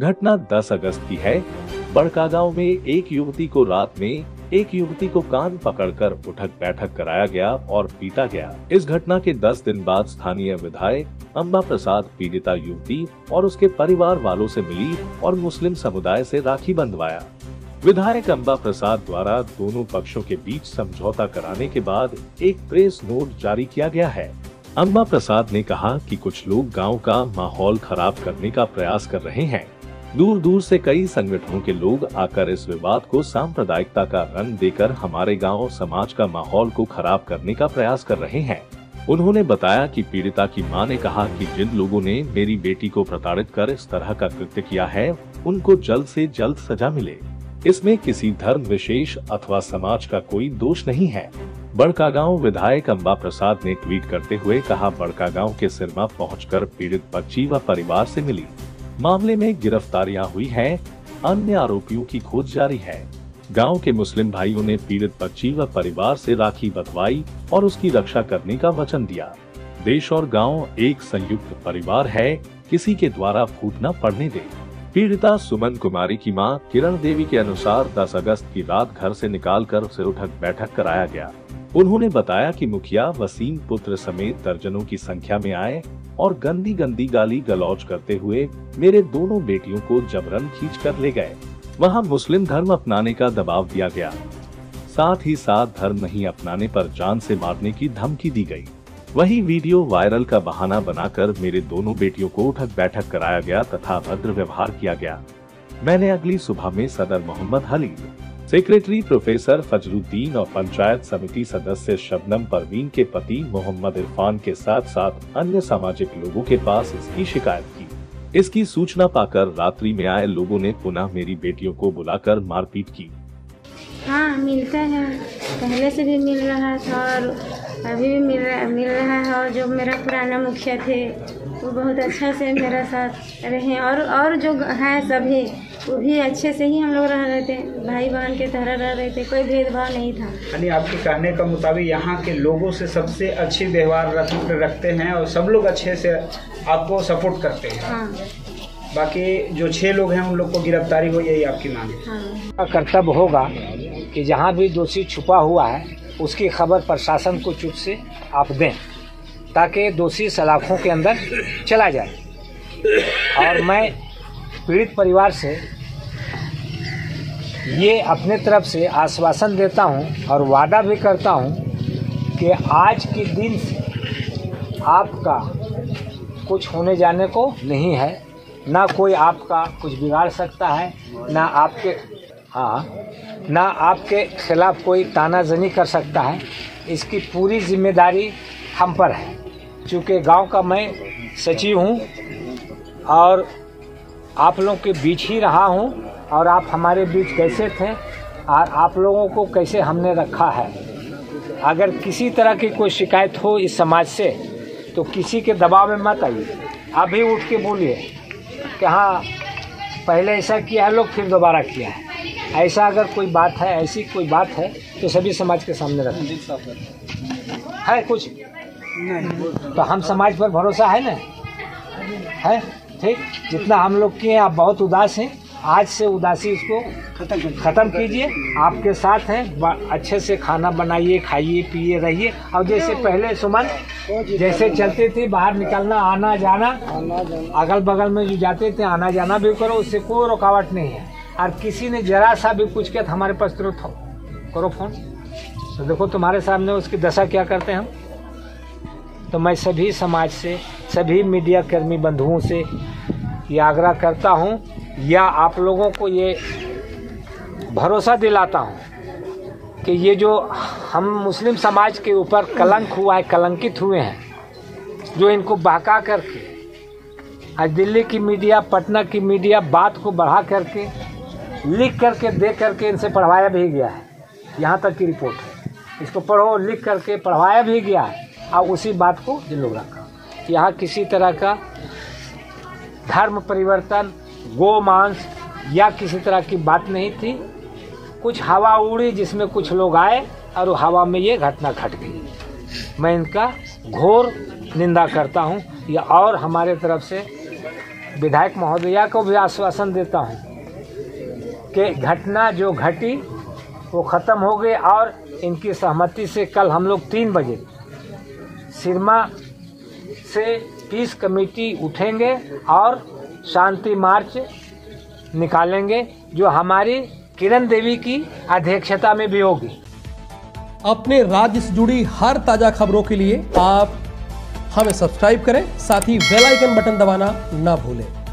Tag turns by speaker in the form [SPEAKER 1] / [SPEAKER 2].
[SPEAKER 1] घटना 10 अगस्त की है। बड़का गाँव में एक युवती को रात में एक युवती को कान पकड़कर उठक बैठक कराया गया और पीटा गया। इस घटना के 10 दिन बाद स्थानीय विधायक अम्बा प्रसाद पीड़िता युवती और उसके परिवार वालों से मिली और मुस्लिम समुदाय से राखी बंधवाया। विधायक अम्बा प्रसाद द्वारा दोनों पक्षों के बीच समझौता कराने के बाद एक प्रेस नोट जारी किया गया है। अम्बा प्रसाद ने कहा कि कुछ लोग गाँव का माहौल खराब करने का प्रयास कर रहे हैं। दूर दूर से कई संगठनों के लोग आकर इस विवाद को सांप्रदायिकता का रंग देकर हमारे गाँव समाज का माहौल को खराब करने का प्रयास कर रहे हैं। उन्होंने बताया कि पीड़िता की माँ ने कहा कि जिन लोगों ने मेरी बेटी को प्रताड़ित कर इस तरह का कृत्य किया है, उनको जल्द से जल्द सजा मिले। इसमें किसी धर्म विशेष अथवा समाज का कोई दोष नहीं है। बड़कागांव विधायक अम्बा प्रसाद ने ट्वीट करते हुए कहा, बड़कागांव के सिरमा पहुंचकर पीड़ित बच्ची व परिवार से मिली। मामले में गिरफ्तारियाँ हुई हैं, अन्य आरोपियों की खोज जारी है। गाँव के मुस्लिम भाइयों ने पीड़ित बच्ची व परिवार से राखी बंधवाई और उसकी रक्षा करने का वचन दिया। देश और गाँव एक संयुक्त परिवार है किसी के द्वारा फूट न पड़ने दे। पीड़िता सुमन कुमारी की माँ किरण देवी के अनुसार 10 अगस्त की रात घर से निकालकर उसे उठक बैठक कराया गया। उन्होंने बताया कि मुखिया वसीम पुत्र समेत दर्जनों की संख्या में आए और गंदी गंदी गाली गलौज करते हुए मेरे दोनों बेटियों को जबरन खींच कर ले गए। वहाँ मुस्लिम धर्म अपनाने का दबाव दिया गया। साथ ही साथ धर्म नहीं अपनाने पर जान से मारने की धमकी दी गई। वही वीडियो वायरल का बहाना बनाकर मेरे दोनों बेटियों को उठक बैठक कराया गया तथा भद्र व्यवहार किया गया। मैंने अगली सुबह में सदर मोहम्मद हलीम सेक्रेटरी प्रोफेसर फजरुद्दीन और पंचायत समिति सदस्य शबनम परवीन के पति मोहम्मद इरफान के साथ साथ अन्य सामाजिक लोगों के पास इसकी शिकायत की। इसकी सूचना पाकर रात्रि में आए लोगों ने पुनः मेरी बेटियों को बुलाकर मारपीट की।
[SPEAKER 2] हाँ मिलता है। पहले से भी मिल रहा था और अभी भी मिल रहा मिल रहा है और जो मेरा पुराना मुखिया थे, वो बहुत अच्छा से मेरा साथ रहे और और जो है सभी। वो भी अच्छे से ही हम लोग रह रहे थे भाई बहन के तरह रह रहे थे कोई भेदभाव नहीं था।
[SPEAKER 3] यानी आपके कहने का मुताबिक यहाँ के लोगों से सबसे अच्छी व्यवहार रख, रखते हैं और सब लोग अच्छे से आपको सपोर्ट करते हैं।
[SPEAKER 2] हाँ।
[SPEAKER 3] बाकी जो छह लोग हैं उन लोग को गिरफ्तारी हो यही आपकी मांग है।
[SPEAKER 2] हाँ।
[SPEAKER 4] कर्तव्य होगा कि जहाँ भी दोषी छुपा हुआ है उसकी खबर प्रशासन को चुप से आप दें ताकि दोषी सलाखों के अंदर चला जाए। और मैं पीड़ित परिवार से ये अपने तरफ़ से आश्वासन देता हूँ और वादा भी करता हूँ कि आज के दिन से आपका कुछ होने जाने को नहीं है। ना कोई आपका कुछ बिगाड़ सकता है, ना आपके हाँ ना आपके खिलाफ कोई तानाजनी कर सकता है। इसकी पूरी ज़िम्मेदारी हम पर है। चूँकि गाँव का मैं सचिव हूँ और आप लोगों के बीच ही रहा हूँ और आप हमारे बीच कैसे थे और आप लोगों को कैसे हमने रखा है। अगर किसी तरह की कोई शिकायत हो इस समाज से तो किसी के दबाव में मत आइए। अभी उठ के बोलिए कि हाँ पहले ऐसा किया है लोग फिर दोबारा किया है। ऐसा अगर कोई बात है ऐसी कोई बात है तो सभी समाज के सामने रखें। है कुछ? नहीं। तो हम समाज पर भरोसा है ना? है? ठीक जितना हम लोग किए आप बहुत उदास हैं। आज से उदासी इसको खत्म कीजिए। आपके साथ हैं। अच्छे से खाना बनाइए खाइए पिए रहिए। और जैसे पहले सुमन जैसे चलते थे बाहर निकलना आना जाना। अगल बगल में जो जाते थे आना जाना भी करो उससे कोई रुकावट नहीं है। और किसी ने जरा सा भी पूछ के हमारे पास तुरंत हो। करो फ़ोन। तो देखो तुम्हारे सामने उसकी दशा क्या करते हैं हम? तो मैं सभी समाज से सभी मीडिया कर्मी बंधुओं से ये आग्रह करता हूँ, या आप लोगों को ये भरोसा दिलाता हूँ कि ये जो हम मुस्लिम समाज के ऊपर कलंक हुआ है, कलंकित हुए हैं, जो इनको बहका करके, आज दिल्ली की मीडिया, पटना की मीडिया बात को बढ़ा करके, लिख करके दे करके इनसे पढ़वाया भी गया है। यहाँ तक की रिपोर्ट है। इसको पढ़ो, लिख करके पढ़वाया भी गया है। और उसी बात को जिन लोग रखा। यहाँ किसी तरह का धर्म परिवर्तन, गोमांस या किसी तरह की बात नहीं थी। कुछ हवा उड़ी जिसमें कुछ लोग आए और हवा में ये घटना घट गई। मैं इनका घोर निंदा करता हूँ। या और हमारे तरफ़ से विधायक महोदया को भी आश्वासन देता हूँ कि घटना जो घटी, वो ख़त्म हो गई और इनकी सहमति से कल हम लोग तीन बजे सिरमा से पीस कमेटी उठेंगे और शांति मार्च निकालेंगे, जो हमारी किरण देवी की अध्यक्षता में भी होगी।
[SPEAKER 5] अपने राज्य से जुड़ी हर ताज़ा खबरों के लिए आप हमें सब्सक्राइब करें, साथ ही बेल आइकन बटन दबाना ना भूलें।